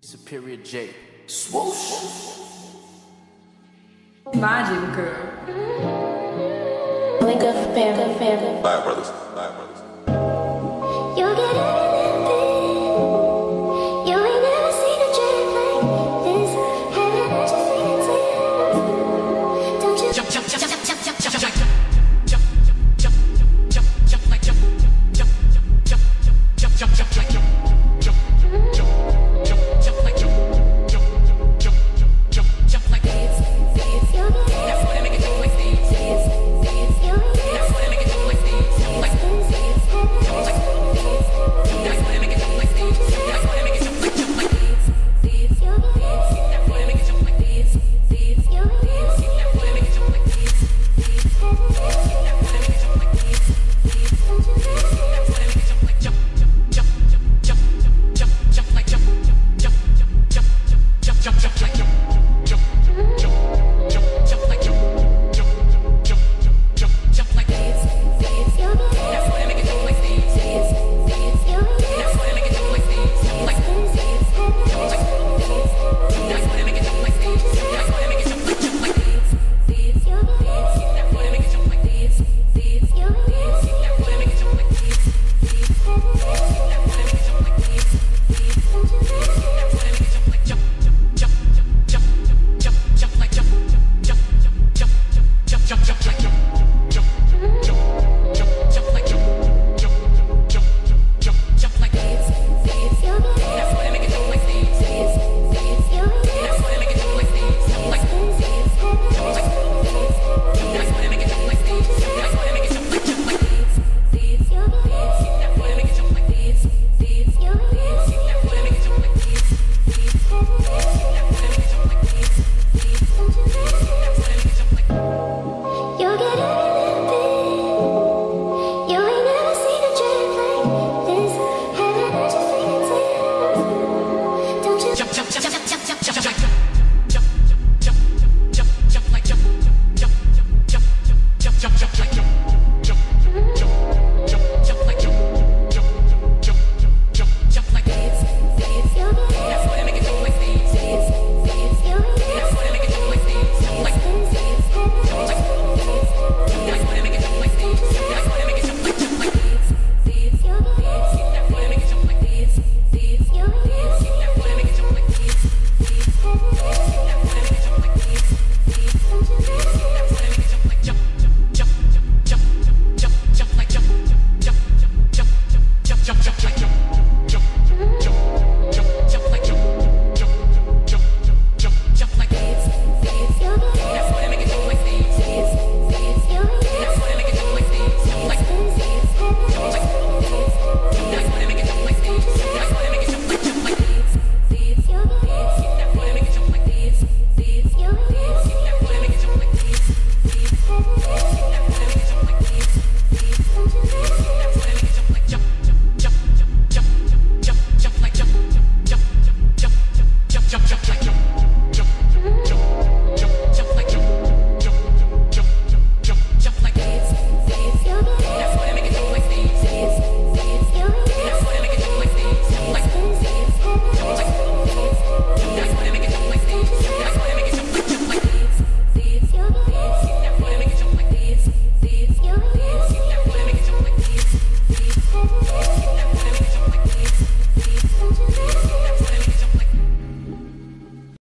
Superior J. Swoosh. Magic girl. Link up, family, family. Bye, brothers. Bye, brothers.